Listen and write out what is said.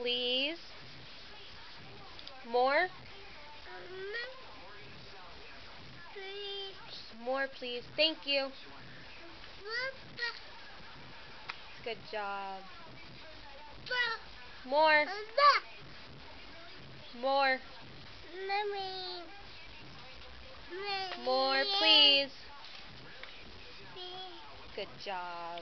please. More? More, please. Thank you. Good job. More. More. More, please. Good job.